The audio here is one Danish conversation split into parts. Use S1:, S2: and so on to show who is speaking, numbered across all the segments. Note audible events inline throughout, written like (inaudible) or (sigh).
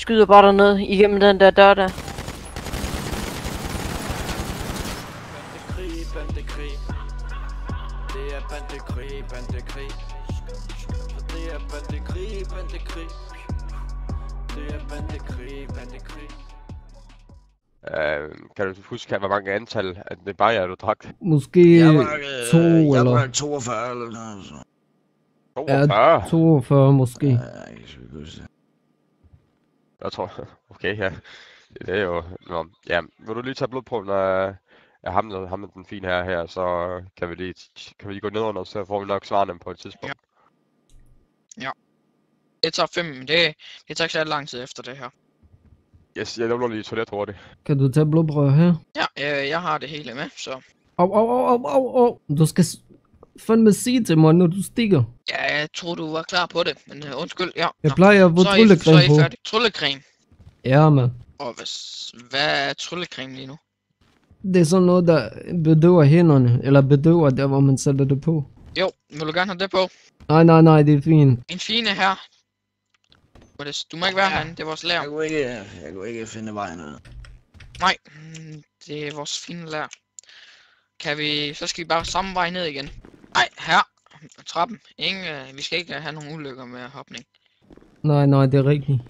S1: Skyder bare dernede igennem den der dør der.
S2: Bandekrig, bandekrig. Det er bandekrig, bandekrig. Det er bandekrig, bandekrig. Det er bandekrig, bandekrig.
S3: Øh, kan du huske, hvor mange antal af det bare du drak?
S4: Måske
S5: Jeg var, øh,
S4: to
S5: jeg
S4: eller...
S5: var 42 eller noget. Så.
S3: 42?
S4: 42 måske.
S5: Ja, jeg kan sgu ikke huske det.
S3: Jeg tror, (laughs) okay, ja. Det er jo, nå, ja, vil du lige tage blodprøven af, af ham, der- ham med den fine her, her, så kan vi lige, kan vi lige gå ned under, så får vi nok svarene på et tidspunkt.
S6: Det tager fem, det, det tager ikke så lang tid efter det her.
S3: Yes, jeg lukker lige toilet hurtigt.
S4: Kan du tage blodprøve her?
S6: Ja, øh, jeg har det hele med, så...
S4: Au, au, au, au, au, au. Du skal fandme sige til mig, når du stikker.
S6: Ja, jeg tror du var klar på det, men uh, undskyld, ja.
S4: Jeg
S6: Nå,
S4: plejer at få
S6: så er I, så er I
S4: på.
S6: Tryllecreme.
S4: Ja, mand.
S6: Og hvad, hvad er tryllecreme lige nu?
S4: Det er sådan noget, der bedøver hænderne. Eller bedøver der, hvor man sætter det på.
S6: Jo, vil du gerne have det på?
S4: Nej, nej, nej, det er fint.
S6: En fine her. Du må ikke være
S5: Ja.
S6: herinde, det er vores lærer.
S5: Jeg kunne ikke, jeg kunne ikke finde vejen ud.
S6: Nej, mm, det er vores fine lærer. Kan vi, så skal vi bare samme vej ned igen. Nej, her. Trappen. Ingen, øh, vi skal ikke have nogen ulykker med hopning.
S4: Nej, nej, det er rigtigt.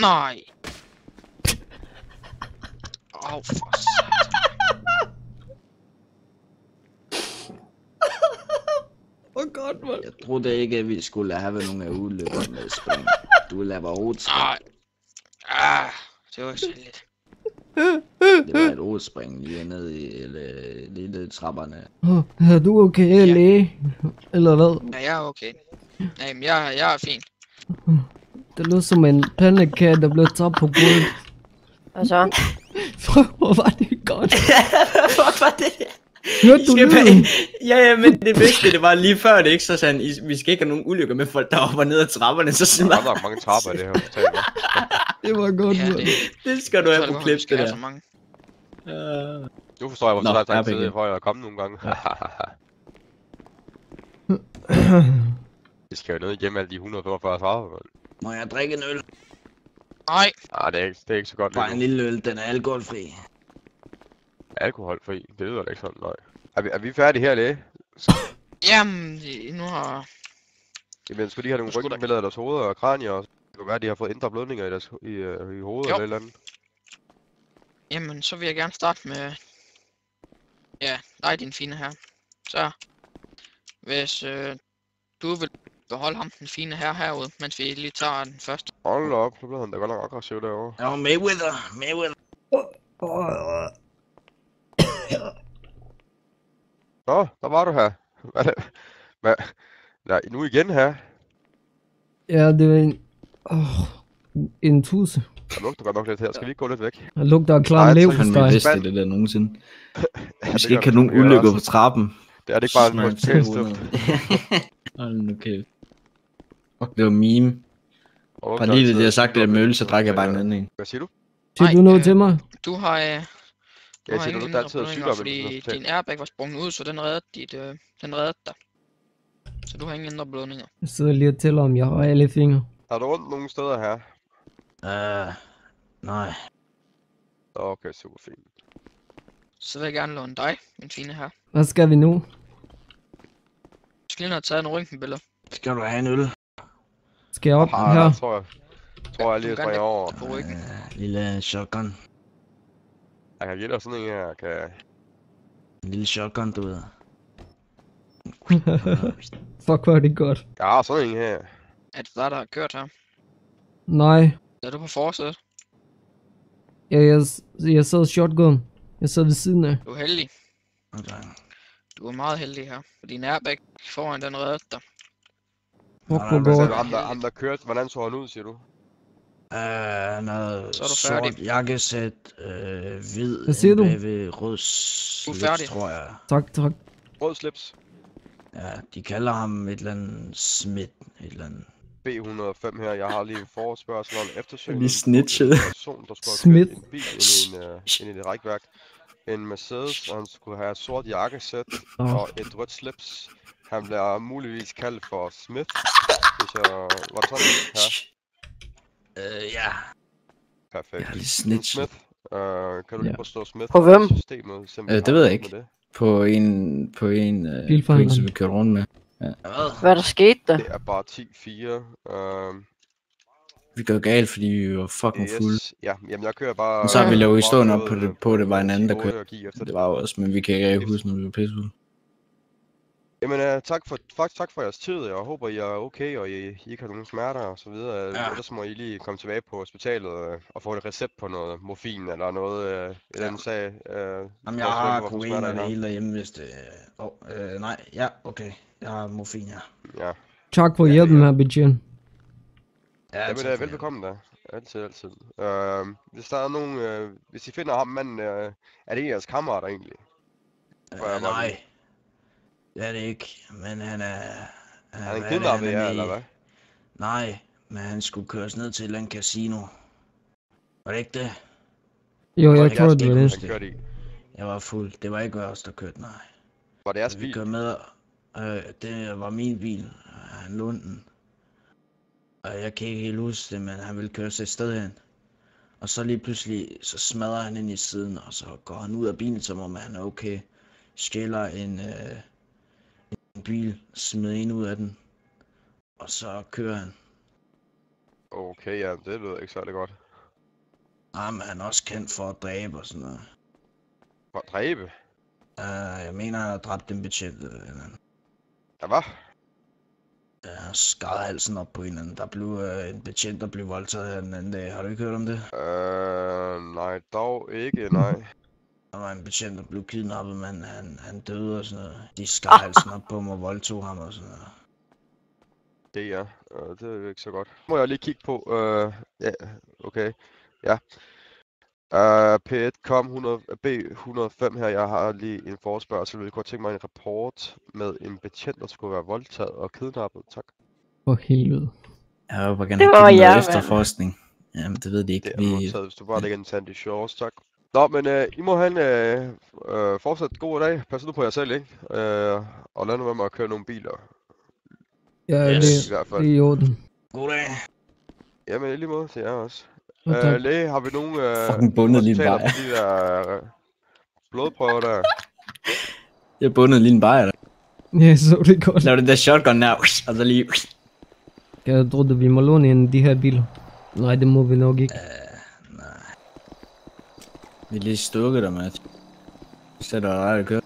S6: Nej. Åh, oh, for.
S4: Hvor godt, mand.
S5: Jeg troede ikke, at vi skulle have nogen af ulykker med spring. Du vil lave rotspring.
S6: Nej. Ah, det var ikke så heldigt.
S5: Det var et rotspring lige ned i eller, lige ned i trapperne.
S4: Åh, Er du okay,
S6: Ja.
S4: læge? Eller hvad?
S6: Ja, jeg er okay. Nej, men jeg, jeg er fin.
S4: Det lød som en pandekage, der blev tabt på gulvet.
S1: Og så... (laughs)
S4: Hvor var det godt. (laughs)
S7: Fuck var det?
S4: Hørte du lyden? (laughs)
S7: Ja, ja, men det bedste, det var lige før det, ikke? Så sagde han, "I- vi skal ikke have nogen ulykker med folk, der hopper ned ad trapperne, så
S3: Der
S7: sådan
S3: er mange trapper i det her hospital.
S4: Det var godt,
S6: Ja, det,
S7: det skal du
S6: jeg
S7: have på
S6: det
S7: klip, det der.
S6: så mange.
S7: Uh...
S3: Nu forstår jeg, hvorfor
S7: Nå,
S3: det tager
S7: ja,
S3: lang tid
S7: begge.
S3: for jer at komme nogle gange. (laughs) Vi skal jo ned igennem alle de 145 trapper. mand.
S5: Må jeg drikke en øl?
S6: Nej,
S3: Ah, det er ikke, det er ikke så godt
S5: Bare en lille øl, den er alkoholfri.
S3: Alkoholfri, det lyder da ikke sådan, nej. Er vi, er vi færdige her, læge?
S6: jamen, nu har...
S3: Jamen, skulle de have nogle ryggenbilleder af deres hoveder og kranier og det kan være, at de har fået indre blødninger i, deres, i, øh, i hovedet
S6: Jo.
S3: eller et eller andet.
S6: Jamen, så vil jeg gerne starte med... Ja, dig, din fine her. Så, hvis øh, du vil beholde ham, den fine her herude, mens vi lige tager den første.
S3: Hold op, så blev han da godt nok aggressiv derovre.
S5: Var Mayweather, Mayweather.
S3: Nå, der var du her. (laughs) Hvad, er hvad, nej, nu igen her.
S4: Ja, det var en... Åh, en tusse.
S3: Der lugter godt nok lidt her. Skal vi ikke gå lidt væk?
S4: Der lugter af klar
S3: jeg
S4: lev for dig.
S7: vidste det der nogensinde. (laughs)
S3: Ja,
S7: Vi skal ikke have nogen ulykker på trappen.
S3: Det er det ikke bare en.
S7: 200. (laughs) Hold nu kæft. Det var meme.
S3: Og
S7: Bare lige det, jeg har sagt, det der øl, så drak jeg bare en anden en.
S3: Hvad siger du?
S4: Siger du noget
S6: øh,
S4: til mig?
S6: Du har, øh, du
S3: Jeg
S6: ingen
S3: du har
S6: blødninger,
S3: sygdomme i
S6: fordi din airbag var sprunget ud, så den reddede, dit, øh, den reddede dig. Så du har ingen indre blødninger.
S4: Jeg sidder lige og tæller, om jeg har alle fingre.
S3: Har du ondt nogle steder her?
S5: Uh, nej.
S3: Okay, super fint.
S6: Så vil jeg gerne låne dig, min fine her.
S4: Hvad skal vi nu?
S6: Du skal lige have taget nogle røntgenbilleder.
S5: Skal du have en øl?
S4: Skal jeg op
S3: Ah,
S4: her?
S3: der tror jeg, tror jeg lige, at jeg over.
S5: Uh, lille shotgun.
S3: Jeg kan give dig sådan en her. Kan...
S5: En lille shotgun, du ved. (laughs)
S4: Fuck, hvor er det godt.
S3: Jeg har sådan en her.
S6: Er det dig, der har kørt her?
S4: Nej,
S6: Er du på forsædet?
S4: ja, jeg, jeg sad shotgun. Jeg sad ved siden af.
S6: Du er heldig.
S5: Okay.
S6: Du er meget heldig her. For din airbag foran den reddede dig.
S4: Fuck, hvor godt.
S3: ham der kørte, hvordan så han ud, siger du?
S5: Uh, noget
S6: Så er du
S5: sort
S6: færdig.
S5: jakkesæt, øh, hvid,
S4: Hvad siger du?
S5: bagved rød slips,
S6: færdig.
S5: tror jeg.
S4: Tak, tak.
S3: Rød slips.
S5: Ja, de kalder ham et eller andet Smith, et eller andet.
S3: B105 her. Jeg har lige en forespørgsel om eftersøgning.
S7: Lige snitchet.
S3: på En bil ind i, en, uh, ind i det rækværk. En Mercedes, og han skulle have sort jakkesæt
S4: Åh,
S3: og et rødt slips. Han bliver muligvis kaldt for Smith, hvis jeg var sådan her.
S5: Øh, ja.
S3: Perfekt.
S5: Jeg har lige
S3: En
S5: snitchet.
S3: Smith. Uh, kan du lige
S5: Ja.
S3: prøve at slå Smith
S1: På hvem?
S3: Systemet, simpelthen
S5: Øh, det ved jeg ikke.
S3: Det.
S5: På en, på en, øh, en, som vi kørte rundt med.
S6: Hvad?
S1: Hvad er der sket der?
S3: det er bare 10-4. Uh,
S5: Vi gør galt, fordi vi var fucking fulde.
S3: yes. Ja, jamen jeg kører bare...
S5: Men så har vi lavet historien op på det, på det var en anden, der
S3: 10-8
S5: kørte. Det var også, men vi kan ikke huske, når vi var pissefulde.
S3: Jamen, uh, tak, for, faktisk tak for jeres tid. Jeg håber, I er okay, og I, I ikke har nogen smerter og så videre.
S6: Ja.
S3: Ja. Ellers må I lige komme tilbage på hospitalet uh, og få et recept på noget morfin eller noget uh, i den sag. Uh,
S5: Jamen, jeg har kokain og det hele derhjemme, hvis det... Åh, oh, øh, nej, ja, okay. Jeg har morfin, ja.
S3: Ja,
S4: Tak for hjælpen her, betjent.
S5: Ja,
S3: Jamen, uh,
S5: for
S3: velbekomme da. Altid, altid. Uh, hvis der er nogen, uh, hvis I finder ham manden, uh, er det en af jeres kammerater egentlig? jeg
S5: Øh, nej, det er det ikke, men han er...
S3: Er han kidnappet
S5: han er
S3: jer, eller
S5: i?
S3: hvad?
S5: Nej, men han skulle køres ned til et eller andet casino. Var det ikke det?
S4: Jo, jeg tror, det var det.
S3: kørte i.
S5: Jeg var fuld. Det var ikke os, der kørte, nej.
S3: Var det jeres
S5: Vi
S3: bil?
S5: kørte med, øh, det var min bil. Han lånte den. Og jeg kan ikke helt huske det, men han ville køre sig et sted hen. Og så lige pludselig, så smadrer han ind i siden, og så går han ud af bilen, som om han er okay. Stjæler en, øh, en bil, smider en ud af den. Og så kører han.
S3: Okay, ja, det lyder ikke særlig godt.
S5: Ah, men han er også kendt for at dræbe og sådan noget.
S3: For at dræbe?
S5: Uh, jeg mener, han har dræbt en betjent eller eller andet.
S3: Ja, hvad?
S5: Ja, han skar halsen op på en anden. Der blev uh, en betjent, der blev voldtaget her den anden dag. Har du ikke hørt om det?
S3: Øh, nej, dog ikke, nej.
S5: Der var en betjent, der blev kidnappet, men han, han døde og sådan noget. De skar halsen op på ham og voldtog ham og sådan noget.
S3: Det er, øh, det er jo ikke så godt. Må jeg lige kigge på, øh, ja, okay, ja. Uh, P1 kom 100, B105 her, jeg har lige en forespørgsel, vil godt tænke mig en rapport med en betjent, der skulle være voldtaget og kidnappet, tak.
S4: For helvede.
S5: Jeg håber gerne,
S1: Det
S5: at
S1: var jeg,
S5: efterforskning. Jamen, det ved de ikke.
S3: Det er
S5: Vi...
S3: modtaget, hvis du bare lægger en Sandy Shores, tak. Nå, men øh, I må have en øh, øh, fortsat god dag. Pas nu på jer selv, ikke? Øh, og lad nu være med at køre nogle biler,
S4: Ja,
S5: Yes.
S4: det,
S3: i hvert fald.
S4: det er i orden.
S5: God dag.
S3: Jamen, i lige måde til jer også.
S4: Og
S3: Øh, læge, har vi nogen øh,
S5: Fucking bundet lige bare.
S3: på de der øh, blodprøver der?
S5: Jeg bundet lige en bajer.
S4: Ja, så det godt.
S5: Lav den der shotgun der, og så lige...
S4: Jeg troede, vi må låne en af de her biler. Nej, det må vi nok ikke.
S5: Nej. Vi er lige stukket dig, Matt. Så er der ret at køre.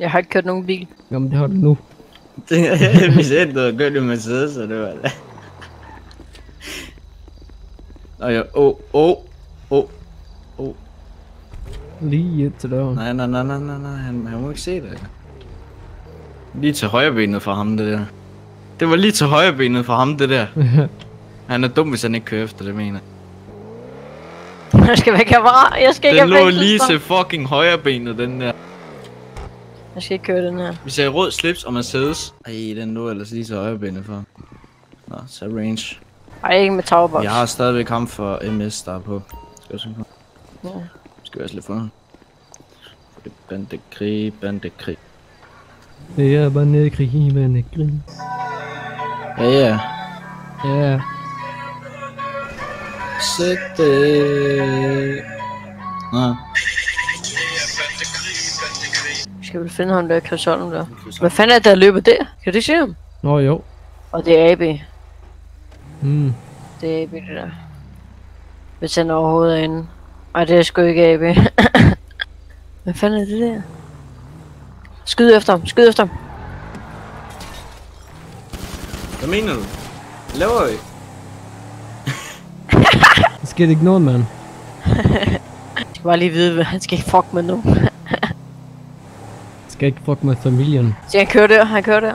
S1: Jeg har ikke kørt nogen bil.
S4: Jamen, det har du nu. (laughs)
S5: vi sagde, du havde kørt i Mercedes, så det var det. Nå ja, åh, åh, åh.
S4: Lige et til døren.
S5: Nej, nej, nej, nej, nej, nej, han, han må ikke se det. Lige til højre benet for ham, det der. Det var lige til højre benet for ham, det der. (laughs) Han er dum, hvis han ikke kører efter det, mener jeg. (laughs)
S1: Jeg skal væk herfra. Jeg skal ikke
S5: Den
S1: have
S5: lå lige til fucking højre benet, den der.
S1: Jeg skal ikke køre den her.
S5: Vi sagde rød slips og Mercedes. Ej, den lå ellers lige til højre benet for. Nå, så range.
S1: Ej, ikke med towerbox.
S5: Jeg har stadigvæk ham for MS, der er på. Skal jeg på?
S1: Ja.
S5: Skal vi også lidt for ham? For det er bandekrig, bandekrig.
S4: Det er bare nede i krig, men ikke grin.
S5: Ja, ja.
S4: Ja,
S5: Det. Nå,
S1: Vi skal vel finde ham der Chris Holm der. Hvad fanden er det, der løber der? Kan du se ham?
S4: nå jo.
S1: Og det er AB.
S4: Mm.
S1: Det er AB, det der. Hvis han overhovedet er inde. Ej, det er sgu ikke AB. (coughs) Hvad fanden er det der? Skyd efter ham, skyd efter ham.
S5: hvad mener du? Hvad laver I?
S4: Det sker ikke noget, mand.
S1: Jeg (laughs) skal bare lige vide, hvad han skal ikke fuck med nu. (laughs)
S4: Skal ikke fuck med familien.
S1: Så han kører der, han kører der.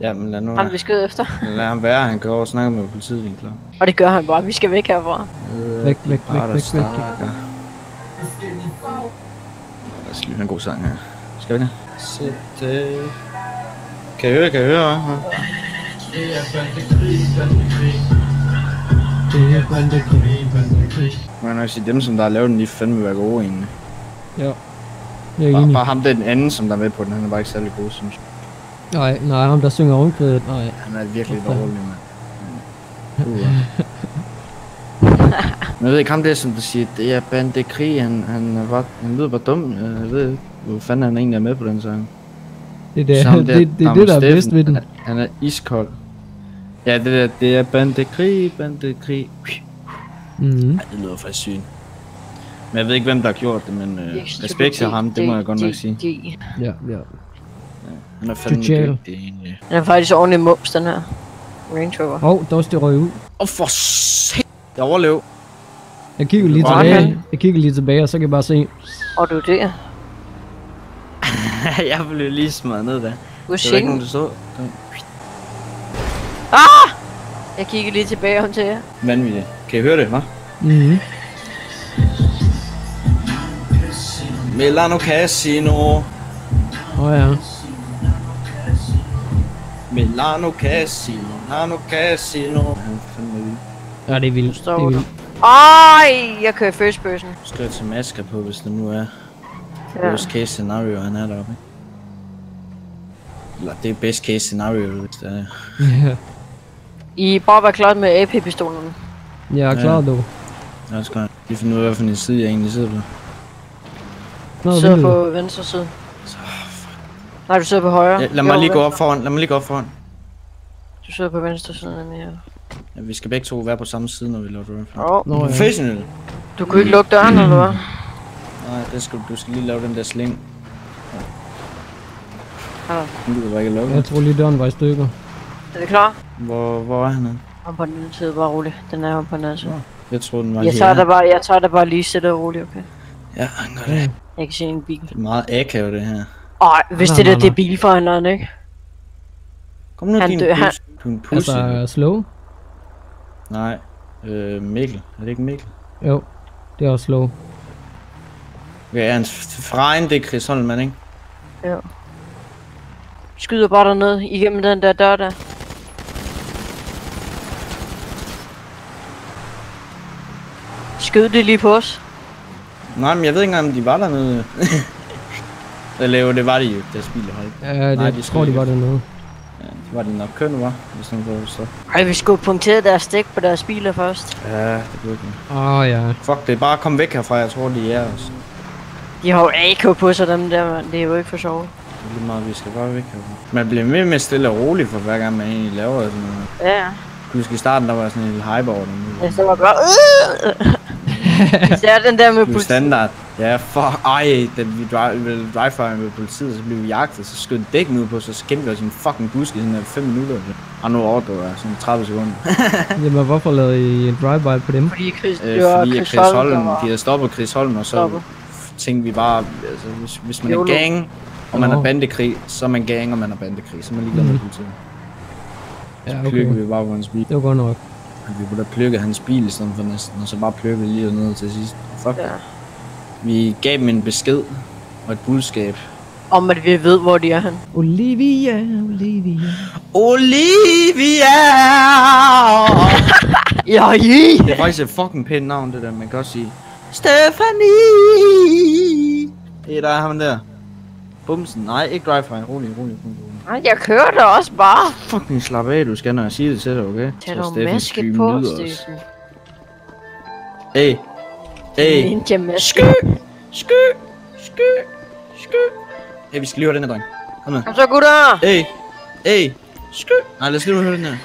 S5: Ja, men lad nu
S1: Ham vi skød efter.
S5: Lad ham være, han kan over og snakke med politiet, det er klart.
S1: Og det gør han bare, vi skal væk herfra.
S4: Væk, væk, væk,
S5: der
S4: væk, væk.
S5: stakker. Lad os lige høre en god sang her. Skal vi det? Sæt det. Kan jeg høre, kan jeg høre, hva'?
S4: Det er bandekrig, bandekrig.
S5: Man kan nok sige, dem som der har lavet den, de fandme være gode egentlig.
S4: Ja. Jeg er
S5: Bare,
S4: enig.
S5: bare ham den anden, som der er med på den, han er bare ikke særlig god, synes jeg.
S4: Nej, nej, ham der synger omkvædet. Nej.
S5: Han er virkelig
S4: Hvorfor?
S5: dårlig, mand. Uh, (laughs) Men jeg ved ikke, ham der, som du siger, det er bandekrig, han, han, er bare, han lyder bare dum. Jeg ved ikke, hvor fanden han egentlig er med på den sang.
S4: Det, er
S5: Så ham
S4: det, det, det, er det, der er bedst ved den.
S5: Han han er iskold. Ja, det der, det er bandekrig, bandekrig.
S4: Mm.
S5: Ej, det lyder faktisk sygt. Men jeg ved ikke, hvem der har gjort det, men øh, respekt til ham, det må jeg godt nok sige.
S4: Ja, ja.
S5: Han er fandme dygtig, egentlig.
S1: Den er faktisk ordentlig mums, den her. Range Rover.
S4: Åh, oh, der er også det røg ud.
S5: Åh, oh, for s***! Jeg overlev.
S4: Jeg kigger lige tilbage.
S1: han?
S4: Jeg kigger lige tilbage, og så kan jeg bare se.
S1: Og du er der. (laughs)
S5: jeg blev lige smadret ned der.
S1: Du er
S5: Det var ikke nogen,
S1: sjældent.
S5: der så.
S1: Jeg kigger lige tilbage om til jer.
S5: Vanvittigt. Kan I høre det, hva'?
S4: Mhm.
S5: Milano Casino.
S4: Åh oh, ja.
S5: Milano Casino. Milano Casino.
S4: Ja, det er vildt. Det er vildt.
S1: Ej, jeg kører first person.
S5: Skal jeg tage masker på, hvis det nu er
S1: Ja.
S5: worst case scenario, han er deroppe, ikke? Eller det er best case scenario, hvis det er.
S4: Ja.
S1: I bare var klar med AP-pistolerne.
S4: Jeg er klar, du.
S5: Jeg skal lige finde ud af, hvilken side jeg egentlig sidder på.
S4: Nå,
S1: Du sidder på venstre side. Nej, du sidder på højre.
S5: Ja, lad mig
S1: Jo,
S5: lige gå op foran. Lad mig lige gå op foran.
S1: Du sidder på venstre side nemlig, ja.
S5: Ja, vi skal begge to være på samme side, når vi laver drive.
S1: Åh,
S4: Nå, ja.
S5: Professional.
S1: du kunne ikke lukke døren, eller hvad?
S5: Nej, det skal, du skal lige lave den der sling.
S1: Ja.
S5: Den gider bare ikke at lukke.
S4: Jeg tror lige døren var i stykker.
S1: Er vi klar?
S5: Hvor, hvor er han henne?
S1: Om på den anden side, bare rolig. Den er på den anden side.
S5: Jeg tror den var
S1: Jeg
S5: lige
S1: tager dig bare, jeg tager dig bare lige stille og roligt, okay?
S5: Ja, han gør det.
S1: Jeg kan se en bil.
S5: Det er meget akavet, det her.
S1: Ej, hvis
S4: Nej,
S1: det der,
S4: nej,
S1: det er bilforhandleren, ikke?
S5: Kom nu,
S1: Han
S5: din
S1: dø- han-
S5: pus. Din pussy.
S4: Altså, slow?
S5: Nej. Øh, Mikkel. Er det ikke Mikkel?
S4: Jo, det er også slow.
S5: Ja, hans fra egen, det er Chris Holman, ikke?
S1: Ja. Skyder bare derned igennem den der dør der. Skød det lige på os.
S5: Nej, men jeg ved ikke engang, om de var dernede. (laughs) Eller jo, det var de jo, deres biler holdt.
S4: Ja, det
S5: Nej, de skal
S4: tror de var dernede.
S5: Ja, det var de nok kønne, var, hvis den får så.
S1: Ej, vi skulle punktere deres dæk på deres biler først.
S5: Ja, det kunne ikke.
S4: Åh oh, ja.
S5: Fuck, det er bare at komme væk herfra, jeg tror, de er os.
S1: De har jo AK på sig, dem der. Det er jo ikke for sjovt.
S5: Det er lige meget, vi skal bare væk herfra. Man bliver mere med stille og rolig for hver gang, man egentlig laver sådan noget.
S1: Ja, ja.
S5: Husk i starten, der var sådan en lille hype over den.
S1: Jeg så var bare... Øh! (laughs) det er den der med
S5: Det er
S1: politi.
S5: standard. Ja, for ej, da vi drive, drive med politiet, så blev vi jagtet, så skød dækken ud på, så gemte vi os i en fucking busk i sådan der 5 minutter. Og nu overdriver jeg sådan 30 sekunder. (laughs)
S4: Jamen, hvorfor lavede I en drive-by på dem?
S1: Fordi Chris,
S5: Øh,
S1: det
S5: fordi
S1: Chris,
S5: Chris
S1: Holm, der
S5: Holm,
S1: var...
S5: de havde stoppet Chris Holm, og så
S1: Stoppet.
S5: tænkte vi bare, altså, hvis, hvis man er
S1: YOLO.
S5: gang, og man er
S4: Nå.
S5: bandekrig, så er man gang, og man er bandekrig, så er man ligeglad med
S4: Mhm.
S5: politiet.
S4: Ja, okay.
S5: plukkede vi bare på hans bil.
S4: Det var godt nok.
S5: Vi kunne da plukke hans bil i stedet for næsten, og så bare plukke lige ned til sidst. Fuck.
S1: Ja.
S5: Vi gav dem en besked og et budskab.
S1: Om at vi ved, hvor de er han.
S4: Olivia, Olivia.
S5: Olivia! (laughs)
S1: Ja, i!
S5: Det er faktisk et fucking pænt navn, det der. Man kan også sige... Stephanie! Det er der ham der. Bumsen. Nej, ikke drive rolig, rolig, rolig, rolig.
S1: Nej, jeg kører da også bare.
S5: Fucking slap af, du skal, når jeg siger det til dig, okay?
S1: Tag dog maske på. Steffen.
S5: Hey. Hey.
S1: Ninja maske.
S5: Sky! Sky! Sky! Sky! Hey, vi skal lige høre den her, dreng. Kom med.
S1: Kom så, gutter.
S5: Hey. Hey. Sky! Nej, lad os lige høre den her.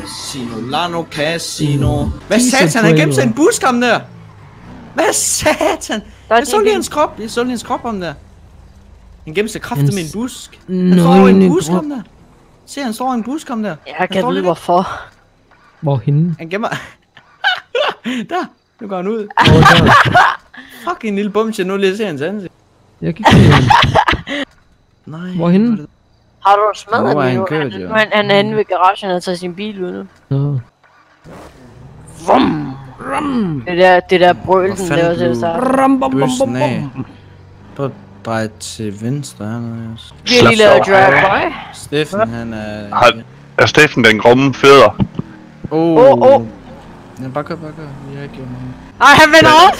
S5: Casino, Lano Casino. Hvad satan, han gemte sig en
S4: Christ.
S5: busk ham der. Hvad satan?
S1: Er
S5: Jeg så lige hans krop, jeg så lige hans krop om der. Han gemte sig kraftigt med en busk. Han står i en busk om der. Se, han står i en busk om der.
S1: Jeg kan
S5: står
S1: vide,
S5: lige
S1: hvorfor.
S4: Hvorhenne?
S5: Han gemmer... (laughs) der, nu går han ud. Fuck en lille bumse, nu lige se hans ansigt.
S4: Jeg kan ikke se ham.
S5: Nej.
S4: Hvorhenne?
S1: Har du smadret
S5: Hvor er
S1: den
S5: han
S1: nu?
S5: kørt,
S1: Han,
S5: jo?
S1: han, han er inde ved garagen og tager sin bil ud nu.
S4: Nå.
S1: Vum! Det der, det der brøl, den der til at
S5: blev-
S1: starte.
S4: Ram, bom,
S5: dreje til venstre hernede.
S1: Vi har lige lavet drive-by.
S5: Steffen, han er...
S8: Har- Er Steffen den grumme fødder?
S5: Oh.
S1: Åh, åh.
S5: Ja, bare kør, bare kør. Vi har ikke gjort noget.
S1: Ej, han vender op!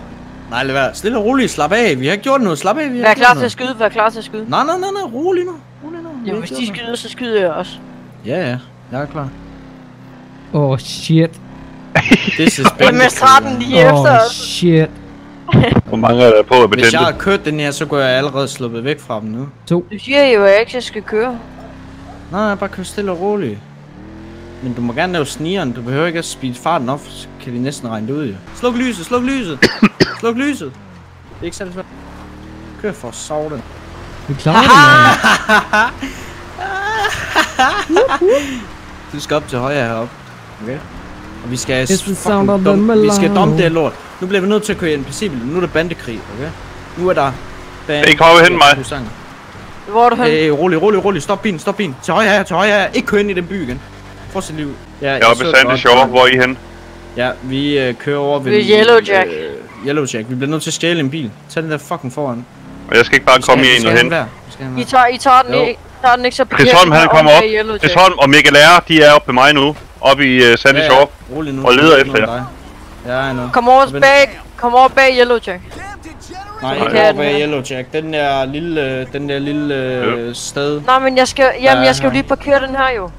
S1: (laughs)
S5: Nej, lad være. Stille og roligt. Slap af. Vi har ikke gjort noget. Slap af. Vi har
S1: Vær klar til at skyde, vær klar til at skyde.
S5: Nej, nej, nej, nej. Rolig nu. Rolig nu.
S1: Jo, hvis de skyder, så skyder jeg også.
S5: Ja, ja. Jeg er klar.
S4: Åh, oh, shit.
S5: This is
S1: Det er med straten lige
S4: Åh,
S1: efter
S4: oh,
S1: os.
S4: shit. (laughs)
S8: Hvor mange er der på at
S5: Hvis
S8: betjente?
S5: jeg har kørt den her, så går jeg allerede sluppet væk fra dem nu.
S4: To.
S1: Du siger jo, at jeg ikke skal køre.
S5: Nej, nej, bare kør stille og roligt. Men du må gerne lave snigeren. Du behøver ikke at speede farten op, så kan de næsten regne det ud, jo. Sluk lyset, sluk lyset! (coughs) sluk lyset! Det er ikke særlig svært. Kør for sovden.
S4: Vi klarer det. (laughs)
S5: Du skal op til højre heroppe. Okay? Og vi skal fucking dum, vi skal dumme det lort. Nu bliver vi nødt til at køre NPC-bil. Nu er der bandekrig, okay? Nu er der... Band-
S8: Hey, kom over hen mig.
S5: Husanger.
S1: Hvor er du hen?
S5: Hey, rolig, rolig, rolig. Stop bilen, stop bilen. Til højre her, til højre her. Ikke køre ind i den by igen. Fortsæt liv. Ja,
S8: Jeg er oppe i Sandy Shore. Hvor er I henne?
S5: Ja, vi øh, kører over ved...
S1: Ved Yellow Jack.
S5: Øh, Yellow Jack. Vi bliver nødt til at stjæle en bil. Tag den der fucking foran.
S8: Og jeg skal ikke bare
S5: Vi skal-
S8: komme i en og
S5: den
S1: I tager, I tager den. I tager den ikke så
S8: Chris Holm, han kommer op. Chris. Holm og Mikkel R, de er oppe ved mig nu. Oppe i uh, Sandy
S5: Ja,
S8: Shore.
S5: ja. Rolig nu.
S8: Og leder
S5: Der er
S8: efter jer.
S5: dig. Ja, jeg know.
S1: Kom over bag, kom over bag Yellow Jack.
S5: Nej, ikke over bag
S1: her.
S5: Yellow Jack. Den der lille, den der lille øh, sted.
S1: Nej, men jeg skal, jamen,
S5: Ja,
S1: jeg skal jo
S5: ja.
S1: lige parkere den her jo.